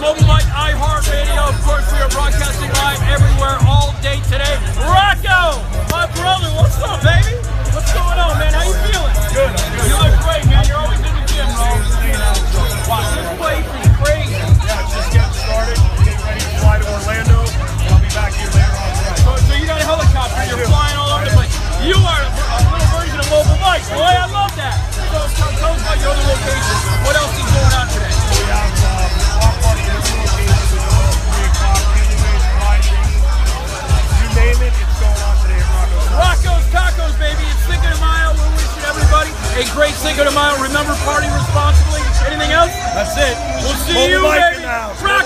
Mobley. a great Cinco de Mayo. Remember, party responsibly. Anything else? That's it. We'll see Hold you, baby. Rock